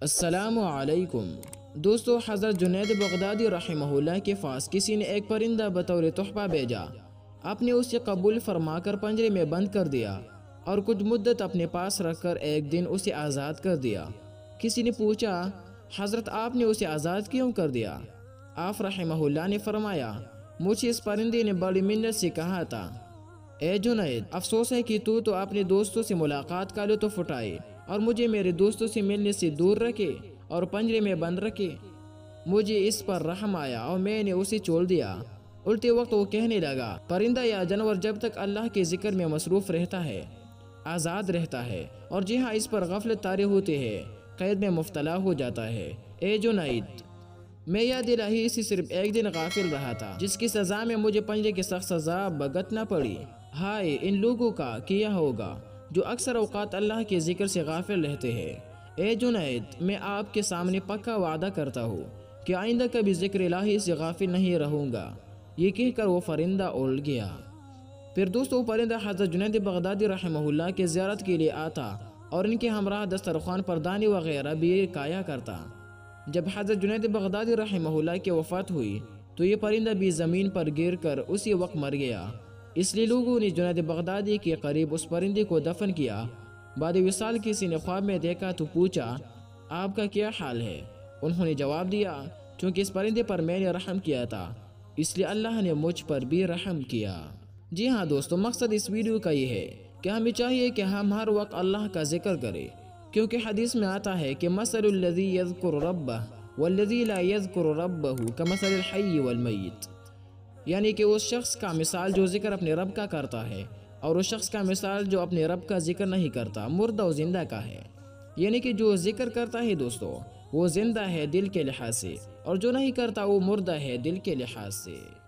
السلام علیکم۔ دوستو، حضرت جنید بغدادی رحمہ اللہ کے پاس کسی نے ایک پرندہ بطور تحفہ بھیجا۔ آپ نے اسے قبول فرما کر پنجرے میں بند کر دیا اور کچھ مدت اپنے پاس رکھ کر ایک دن اسے آزاد کر دیا۔ کسی نے پوچھا، حضرت، آپ نے اسے آزاد کیوں کر دیا؟ آپ رحمہ اللہ نے فرمایا، مجھے اس پرندے نے بڑی منت سے کہا تھا۔ اے جنید، افسوس ہے کہ تو تو اپنے دوستوں سے ملاقات کا لطف اٹھائے اور مجھے میرے دوستوں سے ملنے سے دور رکھے اور پنجرے میں بند رکھے۔ مجھے اس پر رحم آیا اور میں نے اسے چھوڑ دیا۔ الٹے وقت وہ کہنے لگا، پرندہ یا جانور جب تک اللہ کے ذکر میں مصروف رہتا ہے، آزاد رہتا ہے اور جی ہاں اس پر غفلت تارے ہوتے ہیں، قید میں مفتلا ہو جاتا ہے۔ اے جنید، میں یاد الہی سے صرف ایک دن غافل رہا تھا، جس کی سزا میں مجھے پنجرے کی سخت سزا بگتنا پڑی۔ ہائے، ان لوگوں کا کیا ہوگا جو اکثر اوقات اللہ کے ذکر سے غافل رہتے ہیں؟ اے جنید، میں آپ کے سامنے پکا وعدہ کرتا ہوں کہ آئندہ کبھی ذکر الہی سے غافل نہیں رہوں گا۔ یہ کہہ کر وہ فرندہ اڑ گیا۔ پھر دوستو، پرندہ حضرت جنید بغدادی رحمہ اللہ کے زیارت کے لیے آتا اور ان کے ہمراہ دسترخوان پر دانی وغیرہ بھی کایا کرتا۔ جب حضرت جنید بغدادی رحمہ اللہ کی وفات ہوئی تو یہ پرندہ بھی زمین پر گر کر اسی وقت مر گیا۔ اس لیے لوگوں نے جنید بغدادی کے قریب اس پرندے کو دفن کیا۔ بعد وصال کسی نے خواب میں دیکھا تو پوچھا، آپ کا کیا حال ہے؟ انہوں نے جواب دیا، چونکہ اس پرندے پر میں نے رحم کیا تھا، اس لیے اللہ نے مجھ پر بھی رحم کیا۔ جی ہاں دوستو، مقصد اس ویڈیو کا یہ ہے کہ ہمیں چاہیے کہ ہم ہر وقت اللہ کا ذکر کریں۔ کیونکہ حدیث میں آتا ہے کہ مثل الذی یذکر ربہ والذی لا یذکر ربہ کمثل الحی والمیت۔ یعنی کہ اس شخص کا مثال جو ذکر اپنے رب کا کرتا ہے اور اس شخص کا مثال جو اپنے رب کا ذکر نہیں کرتا مردہ و زندہ کا ہے۔ یعنی کہ جو ذکر کرتا ہے دوستو، وہ زندہ ہے دل کے لحاظ سے اور جو نہیں کرتا، وہ مردہ ہے دل کے لحاظ سے۔